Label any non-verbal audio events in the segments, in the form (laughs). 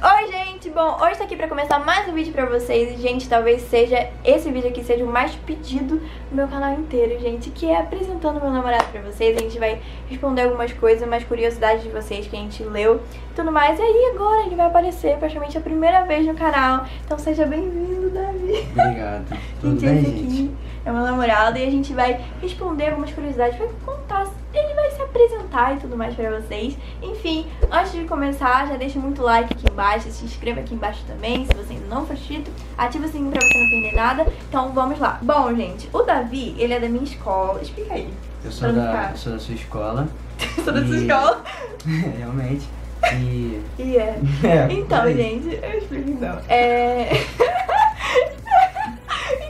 Oi, gente! Bom, hoje tá aqui pra começar mais um vídeo pra vocês. E, gente, talvez seja esse vídeo aqui seja o mais pedido do meu canal inteiro, gente, que é apresentando meu namorado pra vocês. A gente vai responder algumas coisas, umas curiosidades de vocês que a gente leu e tudo mais. E aí, agora ele vai aparecer praticamente a primeira vez no canal. Então seja bem-vindo, Davi. Obrigado. (laughs) Tudo gente, bem, gente? é meu namorado e a gente vai responder algumas curiosidades, vai contar, apresentar e tudo mais pra vocês. Enfim, antes de começar, já deixa muito like aqui embaixo, se inscreva aqui embaixo também, se você ainda não for inscrito, ativa o sininho pra você não perder nada. Então vamos lá. Bom, gente, o Davi, ele é da minha escola, explica aí. Eu sou da, eu sou da sua escola. (laughs) Sou da sua E- escola. (laughs) Realmente. E. E é. (laughs) É, Então, gente, eu explico então. É.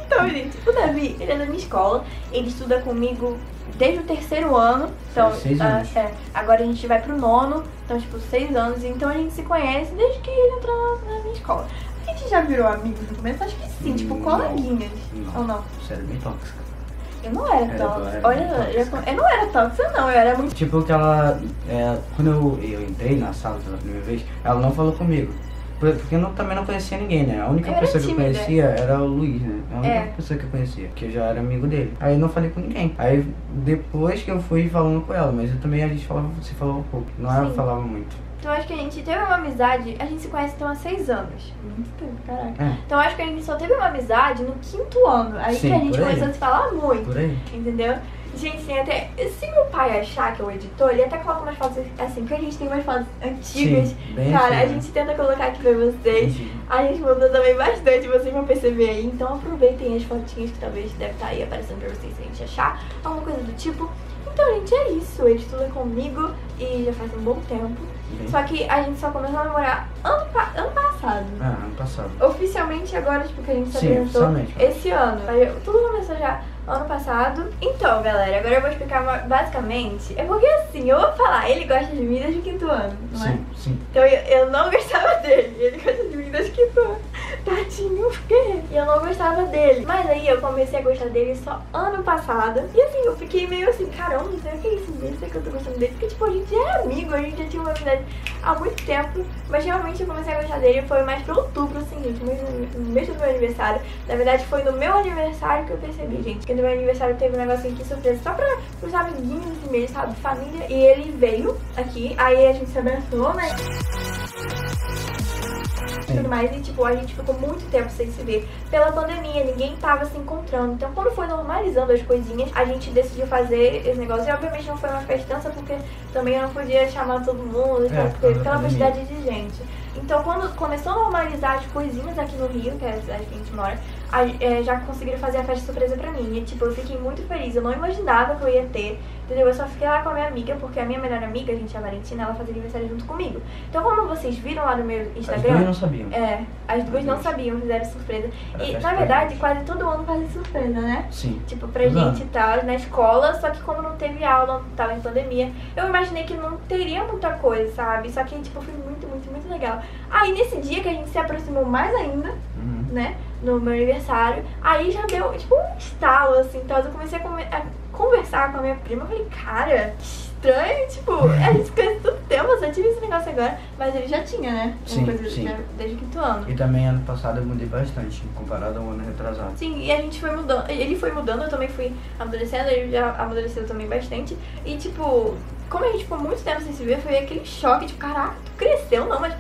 então, gente, o Davi, ele é da minha escola, ele estuda comigo desde o terceiro ano. Então, seis ah, anos. é, agora a gente vai pro nono, então, tipo, seis anos. Então a gente se conhece desde que ele entrou na, minha escola. A gente já virou amigos no começo? Acho que sim, tipo, Não. coleguinhas. Não. Ou não? Você era bem tóxica. Eu não era Era, tóxica. era Olha, bem eu, tóxica. eu não era tóxica, não. Eu era muito. Tipo que ela. é, quando eu, eu entrei na sala pela primeira vez, ela não falou comigo. Por- Porque eu não- também não conhecia ninguém, né? A única Eu pessoa que eu conhecia era o Luiz, né? A única É. pessoa que eu conhecia, que eu já era amigo dele. Aí eu não falei com ninguém. Aí depois que eu fui falando com ela, mas eu também a gente falava, se falava um pouco. Não era, falava muito. Então acho que a gente teve uma amizade. A gente se conhece então há seis anos. Muito tempo, caraca. É, Então acho que a gente só teve uma amizade no quinto ano. Aí Sim, que a gente começou a se falar muito. por aí. Entendeu? Gente, tem até. Se meu pai achar que é o editor, ele até coloca umas fotos assim, porque a gente tem umas fotos antigas. Sim, Cara, a gente tenta colocar aqui pra vocês. A gente mudou também bastante, vocês vão perceber aí. Então aproveitem as fotinhas que talvez deve estar aí aparecendo pra vocês se a gente achar. Alguma coisa do tipo. Então, gente, é isso. Ele estuda comigo e já faz um bom tempo. Bem- Só que a gente só começou a namorar ano, ano passado. Ah, ano passado. Oficialmente agora, tipo, que a gente se Sim, apresentou esse ano. Tudo começou já ano passado. Então, galera, agora eu vou explicar basicamente. É porque assim, eu vou falar, ele gosta de mim desde o quinto ano, não é? Sim, sim. Então eu, eu não gostava (laughs) dele, ele gosta de mim desde o quinto ano. (laughs) Tadinho, por quê? E eu não gostava dele. Mas aí eu comecei a gostar dele só ano passado. E assim, eu fiquei meio assim, caramba, o que é isso dele, será que eu tô gostando dele? Porque, tipo, a gente é amigo, a gente já tinha uma amizade há muito tempo. Mas realmente eu comecei a gostar dele foi mais pra outubro, assim, mês, no mês do meu aniversário. Na verdade, foi no meu aniversário que eu percebi, gente. Porque no meu aniversário teve um negocinho aqui surpresa só pra os amiguinhos assim mesmo, sabe? Família. E ele veio aqui, aí a gente se abraçou, né? E tudo mais. E, tipo, a gente ficou muito tempo sem se ver pela pandemia, ninguém tava se encontrando. Então, quando foi normalizando as coisinhas, a gente decidiu fazer esse negócio. E, obviamente, não foi uma festança, porque também eu não podia chamar todo mundo, É, porque, pela quantidade de gente. Então, quando começou a normalizar as coisinhas aqui no Rio, que é a cidade que a gente mora, é, já conseguiram fazer a festa surpresa pra mim. E, tipo, eu fiquei muito feliz. Eu não imaginava que eu ia ter, entendeu? Eu só fiquei lá com a minha amiga, porque a minha melhor amiga, a gente, a Valentina, ela fazia aniversário junto comigo. Então, como vocês viram lá no meu As Instagram... duas não sabiam. É, as duas não sabiam, fizeram surpresa. Era E, na verdade, quase todo ano fazem surpresa, né? Sim. Tipo, pra Exato. gente e tal, na escola, só que como não teve aula, não tava em pandemia, eu imaginei que não teria muita coisa, sabe? Só que, tipo, foi muito, muito, muito legal. Aí, nesse dia que a gente se aproximou mais ainda, Uhum. Né, no meu aniversário, aí já deu, tipo, um estalo, assim, então eu comecei a, a conversar com a minha prima, eu falei, cara, que estranho, tipo, a gente conhece tanto tempo, eu só tive esse negócio agora, mas ele já tinha, né, uma Sim, coisa sim. desde o quinto ano. E também ano passado eu mudei bastante, comparado ao ano retrasado. Sim, e a gente foi mudando. Ele foi mudando, eu também fui amadurecendo, ele já amadureceu também bastante. E tipo, como a gente ficou muito tempo sem se ver, foi aquele choque, tipo, caraca, tu cresceu, não, mas as-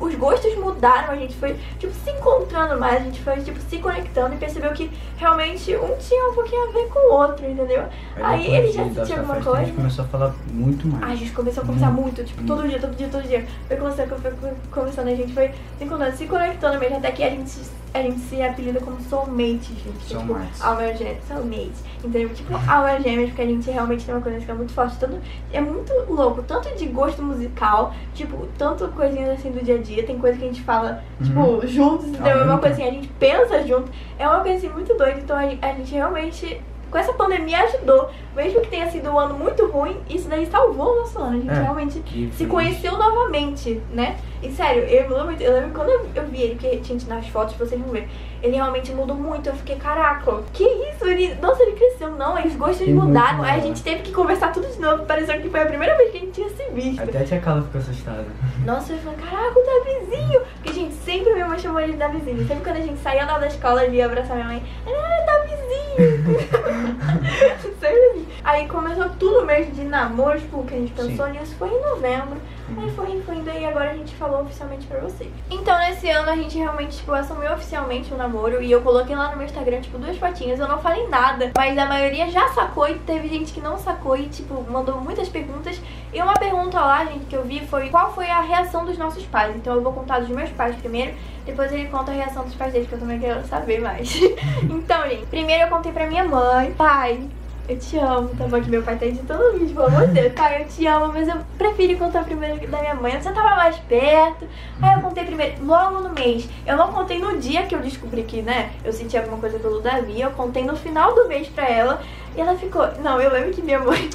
os gostos mudaram, a gente foi, tipo, se encontrando mais, a gente foi, tipo, se conectando e percebeu que realmente um tinha um pouquinho a ver com o outro, entendeu? Aí depois ele já dessa alguma festa, A coisa? gente começou a falar muito mais. Ai, a gente começou a conversar Hum. muito, tipo, todo dia, todo dia, todo dia. Foi conversando, foi conversando, a gente foi se encontrando, se conectando mesmo, até que a gente, a gente se apelida como soulmate, gente. É, tipo, alma gêmea, soulmate, entendeu? Tipo, alma gêmeas, porque a gente realmente tem uma conexão muito forte. Tanto, é muito louco, tanto de gosto musical, tipo, tanto coisinhas assim do dia a dia, tem coisa que a gente fala, tipo, juntos, entendeu? É uma coisa assim, a gente pensa junto, é uma coisa assim muito doida, então a, a gente realmente com essa pandemia ajudou. Mesmo que tenha sido um ano muito ruim, isso daí salvou o nosso ano. A gente É, realmente se conheceu novamente, né? E sério, eu lembro, eu lembro quando eu, eu vi ele, que gente nas fotos, vocês vão ver, ele realmente mudou muito. Eu fiquei, caraca, que isso? Ele, nossa, ele cresceu, não, os gostos Ele mudaram. Aí a gente teve que conversar tudo de novo. Pareceu que foi a primeira vez que a gente tinha se visto. Até a tia Carla ficou assustada. Nossa, eu falei, caraca, o Davizinho! Porque, gente, sempre minha mãe chamou ele de Davizinho. Sempre quando a gente saía lá da escola, ele ia abraçar minha mãe. Ah, Davizinho! (laughs) sempre assim. Aí começou tudo mesmo de namoro, tipo, que a gente pensou nisso. Foi em novembro. Aí foi, foi indo e agora a gente falou oficialmente pra vocês. Então, nesse ano, a gente realmente, tipo, assumiu oficialmente o namoro. E eu coloquei lá no meu Instagram, tipo, duas fotinhas. Eu não falei nada. Mas a maioria já sacou e teve gente que não sacou e, tipo, mandou muitas perguntas. E uma pergunta lá, gente, que eu vi foi qual foi a reação dos nossos pais. Então eu vou contar dos meus pais primeiro, depois ele conta a reação dos pais deles, que eu também quero saber mais. (laughs) então, gente, primeiro eu contei pra minha mãe, pai. Eu te amo, tá bom? Que meu pai tá editando o vídeo, pelo amor de Deus. Pai, eu te amo, mas eu prefiro contar primeiro da minha mãe. Você tava mais perto. Aí eu contei primeiro, logo no mês. Eu não contei no dia que eu descobri que, né, eu senti alguma coisa pelo Davi. Eu contei no final do mês pra ela. E ela ficou. Não, eu lembro que minha mãe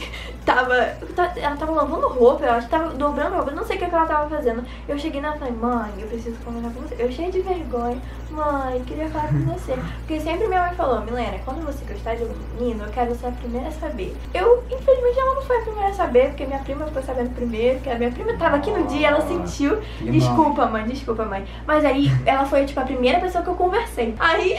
tava. Ela tava lavando roupa, eu acho que tava dobrando roupa, não sei o que, que ela tava fazendo. Eu cheguei nela e falei, mãe, eu preciso conversar com você. Eu cheia de vergonha, mãe, queria falar com você. Porque sempre minha mãe falou, Milena, quando você gostar de um menino, eu quero ser a primeira a saber. Eu, infelizmente, ela não foi a primeira a saber, porque minha prima ficou sabendo primeiro, porque a minha prima tava aqui no dia, ela sentiu. Que Desculpa, mãe, desculpa, mãe. Mas aí ela foi, tipo, a primeira pessoa que eu conversei. Aí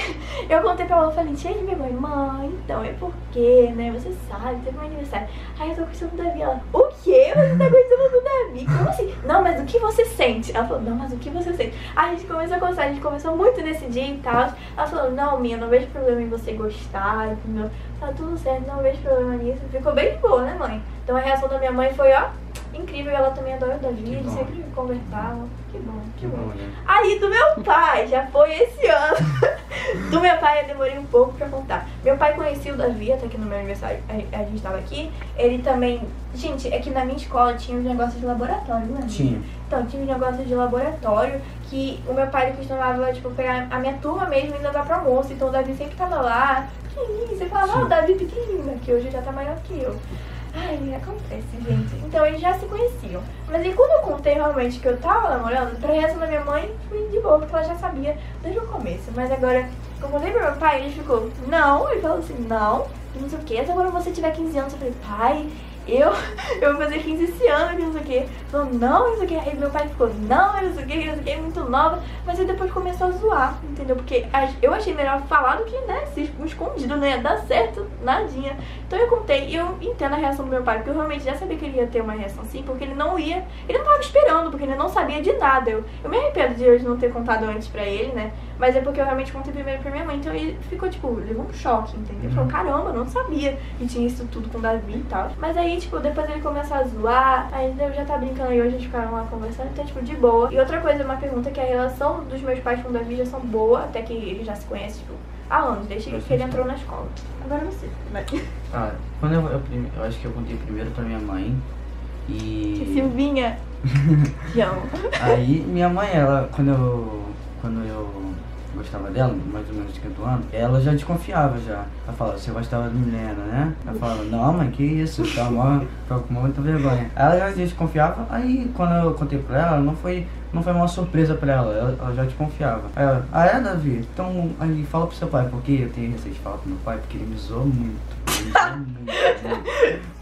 eu contei pra ela, eu falei, cheia de vergonha, mãe, então é porque, né? Você sabe, teve meu aniversário. Aí eu tô gostando do Davi. Ela, o quê? Você tá gostando do Davi? Como assim? Não, mas o que você sente? Ela falou, não, mas o que você sente? Aí a gente começou a conversar, a gente conversou muito nesse dia e tal. Ela falou, não, minha, não vejo problema em você gostar, entendeu? Tá tudo certo, não vejo problema nisso. Ficou bem de boa, né, mãe? Então a reação da minha mãe foi, ó, incrível. Ela também adora o Davi, eles bom. sempre conversavam. Que bom, Que bom, né? Aí do meu pai, já foi esse ano. (laughs) Do meu pai eu demorei um pouco pra contar. Meu pai conhecia o Davi até que no meu aniversário a, gente tava aqui. Ele também. Gente, é que na minha escola tinha uns negócios de laboratório, né? Tinha. Então, tinha uns negócios de laboratório que o meu pai ele costumava, tipo, pegar a minha turma mesmo e levar pro almoço. Então o Davi sempre tava lá. Que isso? Você falava, ah, o. Davi pequenininho? Que hoje já tá maior que eu. Ai, acontece, gente. Então eles já se conheciam. Mas aí quando eu contei realmente que eu tava namorando, pra reação da minha mãe, fui de boa, porque ela já sabia desde o começo. Mas agora, eu contei pro meu pai, ele ficou, não, ele falou assim, não, não sei o que. Até quando você tiver 15 anos, eu falei, pai, eu, eu vou fazer 15 esse ano, que não sei o que. Falou, não, não sei o que. Aí meu pai ficou, não, não sei o que, não sei o que, muito nova. Mas aí depois começou a zoar, entendeu? Porque eu achei melhor falar do que, né, se escondido, ia dar certo, nadinha. Então eu contei e eu entendo a reação do meu pai, porque eu realmente já sabia que ele ia ter uma reação assim, porque ele não ia, ele não tava esperando, porque ele não sabia de nada. Eu, eu me arrependo de hoje não ter contado antes pra ele, né? Mas é porque eu realmente contei primeiro pra minha mãe, então ele ficou, tipo, levou um choque, entendeu? Falou, caramba, eu não sabia que tinha isso tudo com o Davi e tal. Mas aí, tipo, depois ele começou a zoar, aí eu já tá brincando e hoje a gente ficaram lá conversando, então, tipo, de boa. E outra coisa, uma pergunta que a relação dos meus pais com o Davi já são boa, até que ele já se conhece, tipo, há anos, desde que ele entrou na escola. Agora você, vai. Ah, quando eu, eu, eu acho que eu contei primeiro pra minha mãe. E. Silvinha, (laughs) te amo. Aí minha mãe, ela, quando eu. Quando eu gostava dela, mais ou menos de quinto ano, ela já desconfiava já. Ela falava, você gostava do Milena, né? Ela falava, não, mãe, que isso, tá mó, ficava com muita vergonha. Ela já desconfiava, aí quando eu contei pra ela, não foi, não foi uma surpresa pra ela, ela, ela já desconfiava. Aí ela, ah é, Davi? Então aí fala pro seu pai, porque eu tenho receio de falar pro meu pai, porque ele me zoou muito. Ele me zoou muito,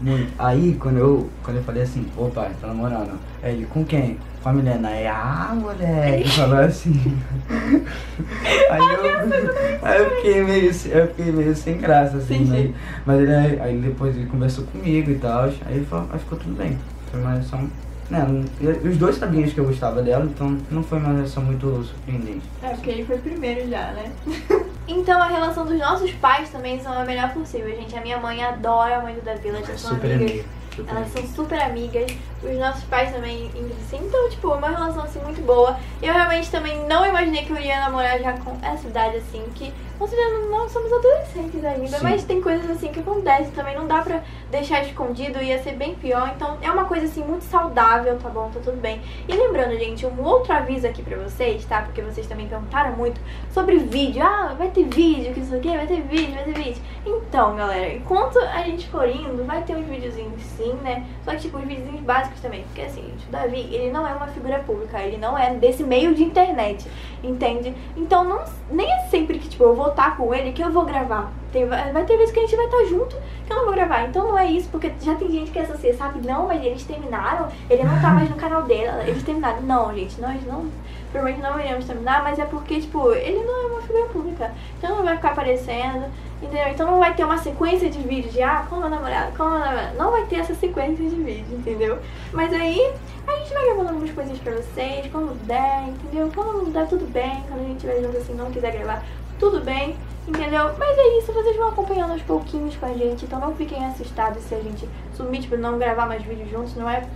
muito. Aí quando eu, quando eu falei assim, ô pai, tá namorando? Aí ele, com quem? Com a Milena. Aí, ah, moleque, falou assim. (laughs) aí, eu, aí eu fiquei meio, eu fiquei meio sem graça, assim, Sim, né? Mas ele, aí depois ele conversou comigo e tal, aí ele falou, aí ficou tudo bem. Foi uma reação. Né, não- os dois sabiam que eu gostava dela, então não foi uma reação muito surpreendente. É, porque ele foi primeiro já, né? (laughs) então a relação dos nossos pais também são a melhor possível, gente. A minha mãe adora a mãe do Davi, elas são Super amigas. amiga. super Elas amiga. são super amigas. Os nossos pais também entre si. Então, tipo, uma relação assim muito boa. Eu realmente também não imaginei que eu iria namorar já com essa idade assim, que considerando não somos adolescentes ainda, Sim. mas tem coisas assim que acontecem também, não dá pra deixar escondido, ia ser bem pior. Então é uma coisa assim muito saudável, tá bom? Tá tudo bem. E lembrando, gente, um outro aviso aqui pra vocês, tá? Porque vocês também perguntaram muito sobre vídeo. Ah, vai ter vídeo, que isso aqui, vai ter vídeo, vai ter vídeo. Então, galera, enquanto a gente for indo, vai ter uns videozinhos sim, né? Só que tipo, uns videozinhos básicos também. Porque assim, gente, o Davi, ele não é uma figura pública, ele não é desse meio de internet, entende? Então não, nem é sempre que, tipo, eu vou estar com ele que eu vou gravar. Tem, vai ter vezes que a gente vai estar junto que eu não vou gravar. Então não é isso, porque já tem gente que associa, sabe? Não, mas eles terminaram, ele não tá mais no canal dele, eles terminaram. Não, gente, nós não. Provavelmente não iremos terminar, mas é porque, tipo, ele não é uma figura pública. Então não vai ficar aparecendo, entendeu? Então não vai ter uma sequência de vídeos de, ah, com meu namorado, com meu namorado. Não vai ter essa sequência de vídeos, entendeu? Mas aí a gente vai gravando algumas coisinhas pra vocês, quando der, entendeu? Quando der tudo bem, quando a gente estiver junto assim, não quiser gravar, tudo bem, entendeu? Mas é isso, vocês vão acompanhando aos pouquinhos com a gente, então não fiquem assustados se a gente sumir, tipo, não gravar mais vídeos juntos, não é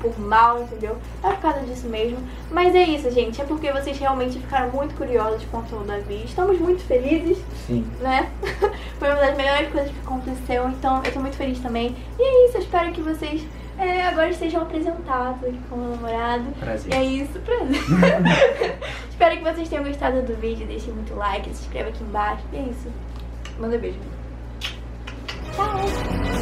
por mal, entendeu? É por causa disso mesmo. Mas é isso, gente, é porque vocês realmente ficaram muito curiosos quanto o Davi. Estamos muito felizes, Sim. né? (laughs) Foi uma das melhores coisas que aconteceu, então eu tô muito feliz também. E é isso, eu espero que vocês é, agora estejam apresentados aqui com o namorado. Prazer. E é isso, prazer. (laughs) Espero que vocês tenham gostado do vídeo. Deixem muito like, se inscreva aqui embaixo. E é isso. Manda beijo. Tchau.